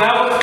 Now,